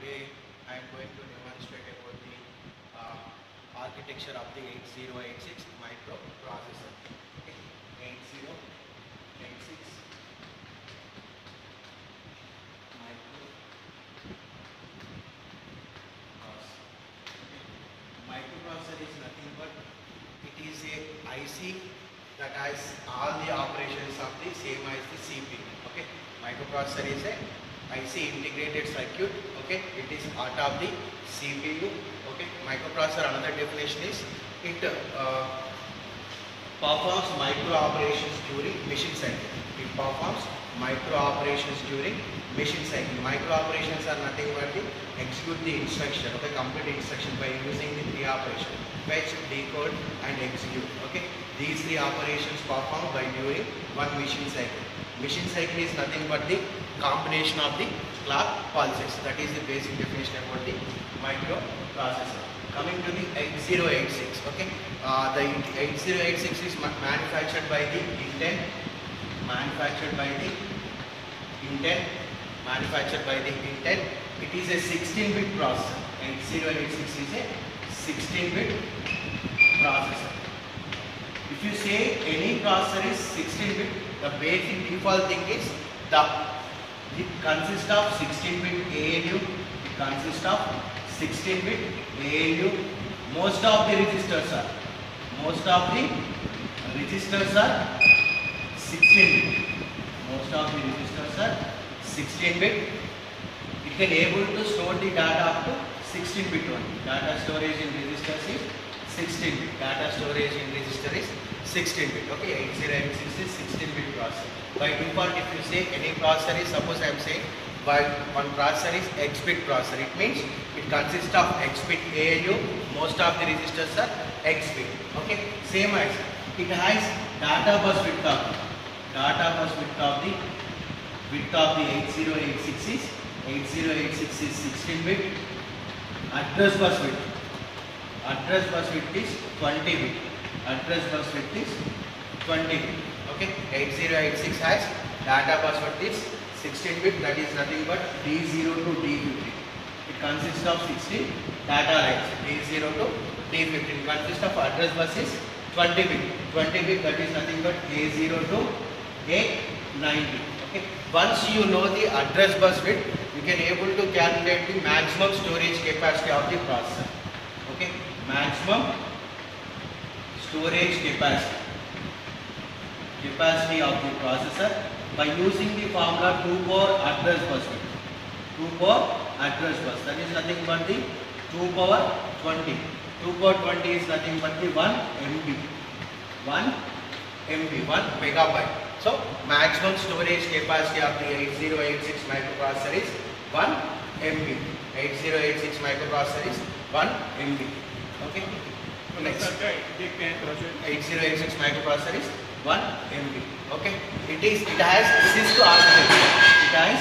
today I am going to demonstrate about the uh, architecture of the 8086 microprocessor. Okay, 8086 microprocessor. Microprocessor is nothing but it is a IC that has all the operations of the same as the CPU. Okay, microprocessor is a IC integrated circuit. Okay, it is part of the CPU. Okay, microprocessor another definition is it uh, performs micro operations during machine cycle. It performs micro operations during machine cycle. Micro operations are nothing but the execute the instruction, okay, complete instruction by using the three operations, fetch, decode and execute. Okay, these three operations performed by during one machine cycle. Machine cycle is nothing but the combination of the clock pulses. That is the basic definition about the microprocessor. Coming to the 8086, okay, uh, the 8086 is manufactured by the Intel, manufactured by the Intel, manufactured by the Intel. It is a 16-bit processor. 8086 is a 16-bit processor. If you say any processor is 16-bit, the basic default thing is the it consists of 16-bit ALU, it consists of 16-bit ALU. Most of the registers are, most of the registers are 16-bit. Most of the registers are 16-bit. It can able to store the data up to 16-bit only. Data storage in registers is 16-bit. Data storage in register is 16-bit. Okay, 8086 is 16-bit processor. By default, if you say any processor is, suppose I am saying, by one processor is X-bit processor. It means it consists of X-bit ALU. Most of the registers are X-bit. Okay, same as it has data bus width of data bus width of the width of the 8086 is 8086 is 16 bit address bus width address bus width is 20 bit address bus width is 20 bit okay 8086 has data bus width is 16 bit that is nothing but D0 to D15 it consists of 16 data lines D0 to D15 consists of address bus is 20 bit. 20 bit that is nothing but A0 to A19 okay? Once you know the address bus width you can able to calculate the maximum storage capacity of the processor. Okay? Maximum storage capacity. Capacity of the processor by using the formula 2 power address bus width 2 power address bus that is nothing but the 2 power 20 2 power 20 is nothing but the 1 MB 1 MB 1 megabyte. So maximum storage capacity of the 8086 microprocessor is 1 MB 8086 microprocessor is 1 MB okay 8086 microprocessor is 1 MB. Okay, it is it has CISC architecture. It has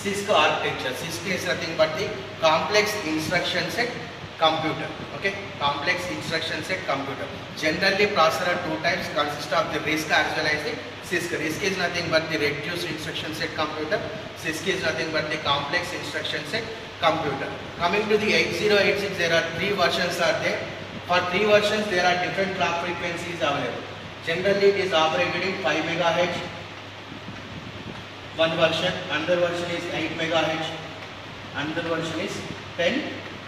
CISC architecture. CISC is nothing but the complex instruction set computer. Okay, complex instruction set computer. Generally, processor two types consist of the RISC as well as the CISC. RISC is nothing but the reduced instruction set computer. CISC is nothing but the complex instruction set computer. Coming to the 8086, there are three versions are there. For three versions, there are different clock frequencies available. Generally, it is operated in 5 megahertz. One version, another version is 8 megahertz, another version is 10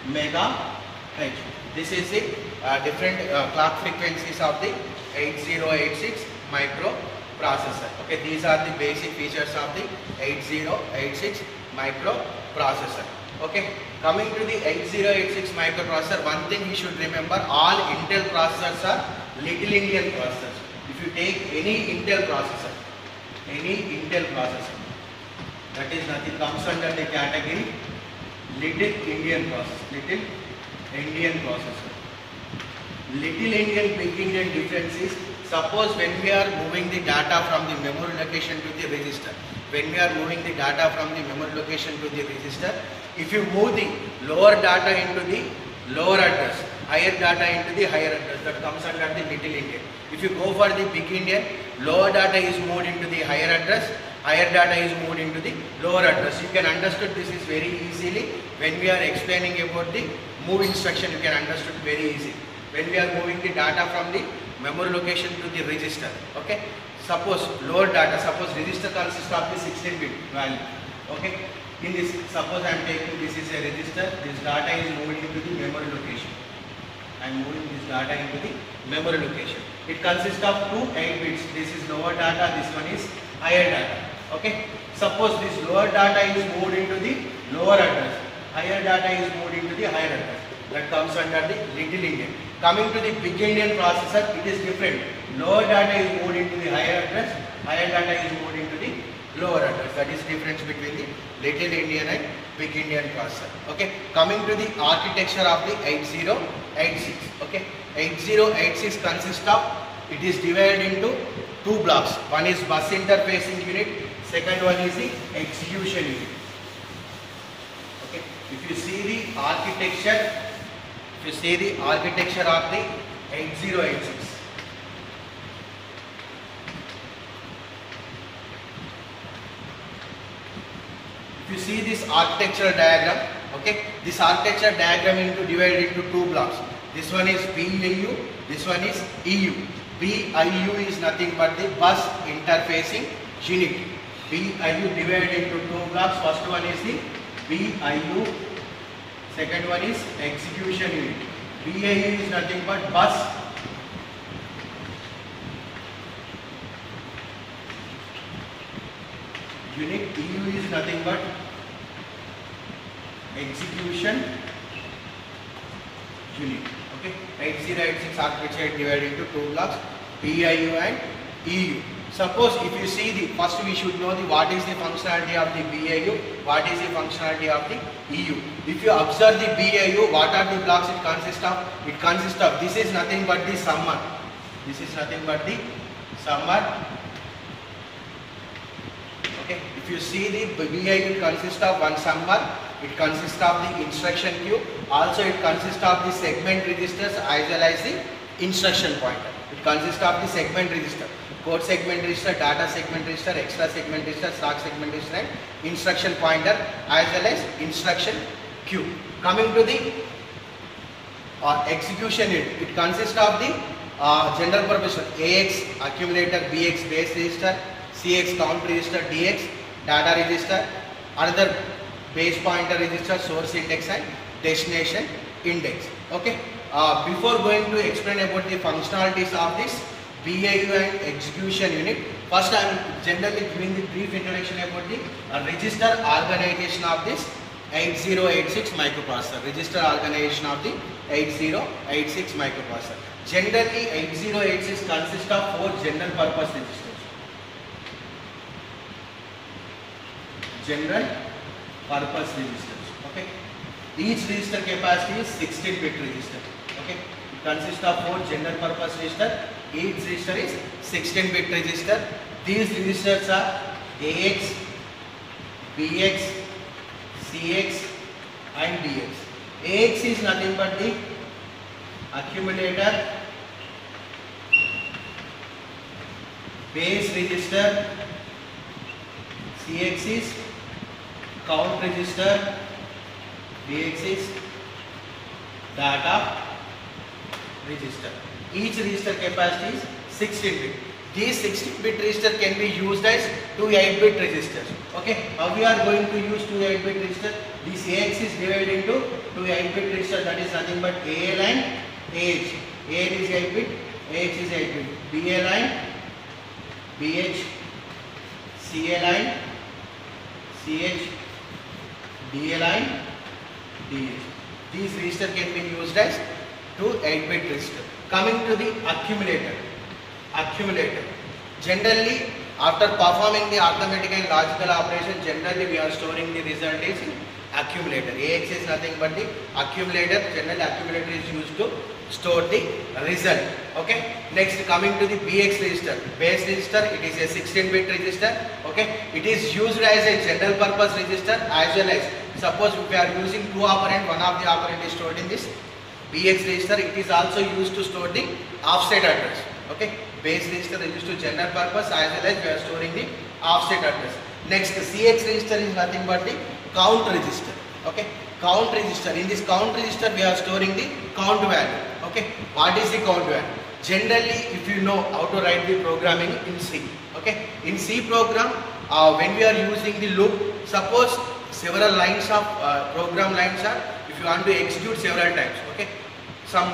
megahertz. This is the uh, different uh, clock frequencies of the 8086 microprocessor. Okay, these are the basic features of the 8086 microprocessor. Okay, coming to the 8086 microprocessor, one thing you should remember, all Intel processors are little endian processors. If you take any Intel processor, any Intel processor, that is nothing comes under the category little endian processor, little endian processor. Little endian, big endian difference is, suppose when we are moving the data from the memory location to the register, when we are moving the data from the memory location to the register, if you move the lower data into the lower address, higher data into the higher address, that comes under the little endian. If you go for the big endian, lower data is moved into the higher address, higher data is moved into the lower address. You can understand this is very easily when we are explaining about the move instruction you can understand very easily. When we are moving the data from the memory location to the register. Okay. Suppose lower data, suppose register consists of the 16 bit value. Okay. In this, suppose I am taking this is a register, this data is moved into the memory location. I am moving this data into the memory location. It consists of two 8 bits. This is lower data, this one is higher data. Okay. Suppose this lower data is moved into the lower address. Higher data is moved into the higher address. That comes under the little endian. Coming to the big endian processor, it is different. Lower data is moved into the higher address. Higher data is moved into the lower address. That is difference between the little endian and big endian processor. Okay. Coming to the architecture of the 8086. Okay. 8086 consists of it is divided into two blocks. One is bus interfacing unit. Second one is the execution unit. Okay. If you see the architecture, if you see the architecture of the 8086. If you see this architectural diagram, okay, this architecture diagram into divided into two blocks. This one is BIU, this one is EU. BIU is nothing but the bus interfacing unit. BIU divided into two blocks. First one is the BIU, second one is execution unit. BIU is nothing but bus unit. EU is nothing but execution unit. Okay, 8086 architecture divided into two blocks, BIU and EU. Suppose if you see the first we should know the what is the functionality of the BIU, what is the functionality of the EU. If you observe the BIU, what are the blocks it consists of? It consists of this is nothing but the summer. This is nothing but the summer. Okay, if you see the BIU consists of one summer, it consists of the instruction queue. Also, it consists of the segment registers as well as the instruction pointer. It consists of the segment register, code segment register, data segment register, extra segment register, stack segment register, and instruction pointer as well as instruction queue. Coming to the uh, execution unit, it consists of the uh, general purpose AX accumulator, BX base register, CX count register, DX data register, another base pointer register, source index and destination index. Okay. Uh, before going to explain about the functionalities of this BIU and execution unit, first I am generally giving the brief introduction about the uh, register organization of this 8086 microprocessor. Register organization of the 8086 microprocessor. Generally 8086 consists of four general purpose registers. General purpose registers. Okay. Each register capacity is 16 bit register. Okay. It consists of four general purpose register. Each register is 16 bit register. These registers are AX, BX, CX and DX. AX is nothing but the accumulator, base register, CX is count register, DX is data register. Each register capacity is 16 bit. These 16 bit register can be used as two 8 bit registers. Okay, how we are going to use two 8 bit register? This AX is divided into two 8 bit register that is nothing but AL and AH. AL is 8 bit, AH is 8 bit. BL and BH, CL and CH, DL and. These register can be used as two 8 bit register. Coming to the accumulator. Accumulator. Generally, after performing the arithmetic and logical operation, generally we are storing the result is in accumulator. AX is nothing but the accumulator. Generally, accumulator is used to store the result. Okay. Next, coming to the BX register. Base register, it is a 16 bit register. Okay. It is used as a general purpose register as well as suppose we are using two operand, one of the operand is stored in this BX register. It is also used to store the offset address. Okay. Base register is used to general purpose as well as we are storing the offset address. Next, CX register is nothing but the count register. Okay, count register. In this count register, we are storing the count value. Okay, what is the count value? Generally, if you know how to write the programming in C. Okay, in C program, uh, when we are using the loop, suppose several lines of uh, program lines are, if you want to execute several times. Okay, some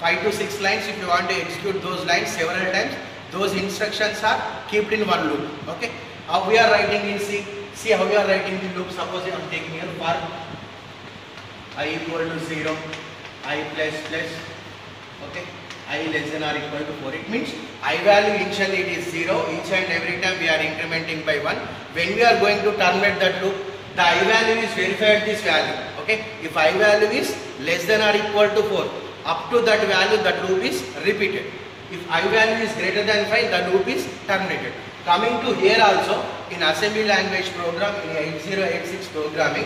five to six lines. If you want to execute those lines several times, those instructions are kept in one loop. Okay, how we are writing in C. See how we are writing the loop. Suppose I am taking here for i equal to 0, i plus plus, okay, i less than or equal to 4. It means i value initially it is 0, each and every time we are incrementing by 1. When we are going to terminate that loop, the i value is verified this value, okay. If i value is less than or equal to 4, up to that value that loop is repeated. If i value is greater than 5, the loop is terminated. Coming to here also, in assembly language program, in 8086 programming,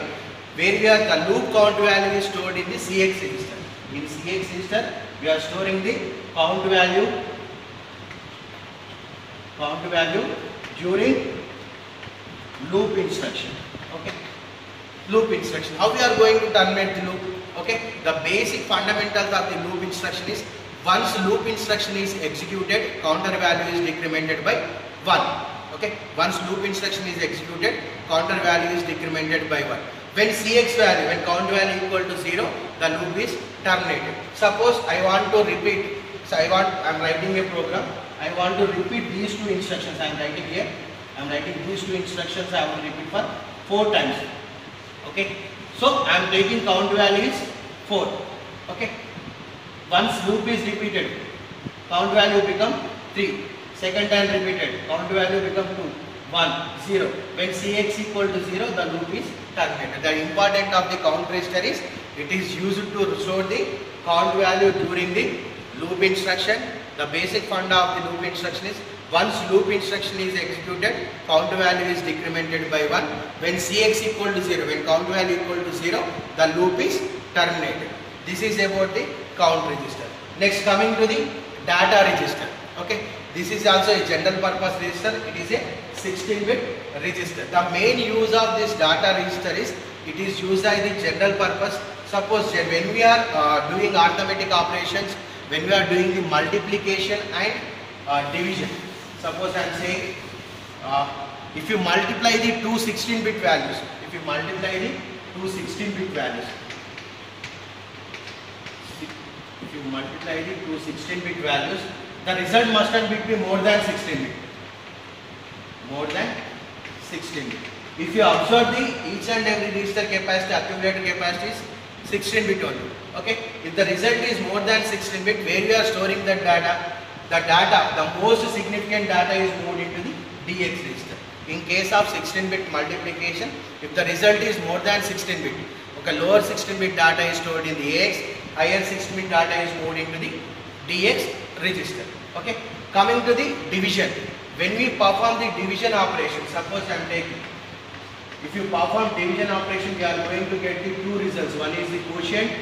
where we are the loop count value is stored in the CX register. In CX register, we are storing the count value, count value during loop instruction. Okay, loop instruction. How we are going to terminate the loop? Okay, the basic fundamentals of the loop instruction is once loop instruction is executed, counter value is decremented by 1. Okay, once loop instruction is executed, counter value is decremented by 1. When Cx value, when count value equal to 0, the loop is terminated. Suppose I want to repeat, so I want, I am writing a program, I want to repeat these two instructions, I am writing here, I am writing these two instructions, I want to repeat for 4 times. Okay, so I am taking count value is 4. Okay, once loop is repeated, count value become 3. Second time repeated, count value become 2. 1, 0. When Cx equal to 0, the loop is terminated. The important of the count register is it is used to store the count value during the loop instruction. The basic funda of the loop instruction is once loop instruction is executed, count value is decremented by 1. When Cx equal to 0, when count value equal to 0, the loop is terminated. This is about the count register. Next coming to the data register. Okay, this is also a general purpose register. It is a 16-bit register. The main use of this data register is it is used as the general purpose. Suppose when we are uh, doing arithmetic operations, when we are doing the multiplication and uh, division. Suppose I am saying uh, if you multiply the two 16-bit values, if you multiply the two 16-bit values, if you multiply the two 16-bit values, the result must not be more than 16 bit. More than 16 bit. If you observe the each and every register capacity, accumulator capacity is 16 bit only. Okay. If the result is more than 16 bit, where we are storing that data, the data, the most significant data is moved into the DX register. In case of 16 bit multiplication, if the result is more than 16 bit, okay, lower 16 bit data is stored in the AX, higher 16 bit data is moved into the DX register. Okay. Coming to the division. When we perform the division operation, suppose I am taking, if you perform division operation, we are going to get the two results. One is the quotient,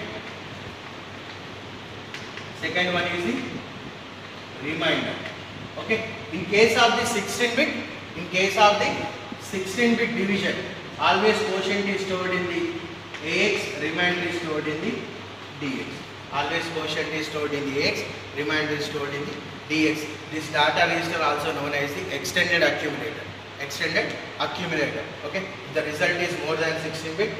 second one is the remainder. Okay. In case of the 16 bit, in case of the 16 bit division, always quotient is stored in the AX, remainder is stored in the DX. Always quotient is stored in the X, remainder is stored in the DX. This data register also known as the extended accumulator. Extended accumulator. Okay. If the result is more than 16 bit,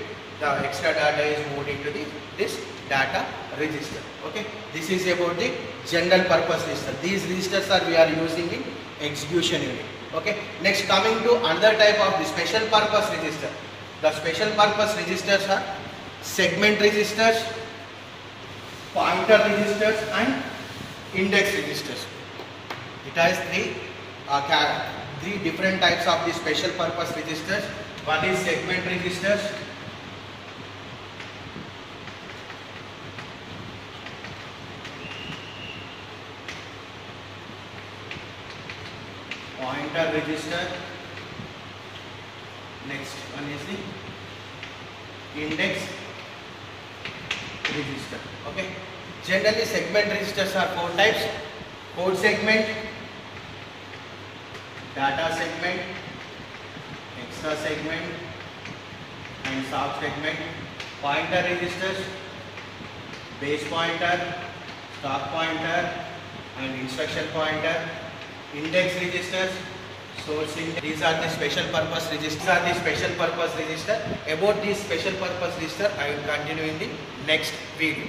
the extra data is moved into the this data register. Okay. This is about the general purpose register. These registers are we are using in execution unit. Okay. Next coming to another type of the special purpose register. The special purpose registers are segment registers, pointer registers and index registers. It has three, uh, three different types of the special purpose registers. One is segment registers, pointer register. Next one is the index register. Okay. Generally, segment registers are four types: code segment, data segment, extra segment and soft segment, pointer registers, base pointer, stop pointer and instruction pointer, index registers, sourcing. These are the special purpose registers. These are the special purpose register. About this special purpose register, I will continue in the next video.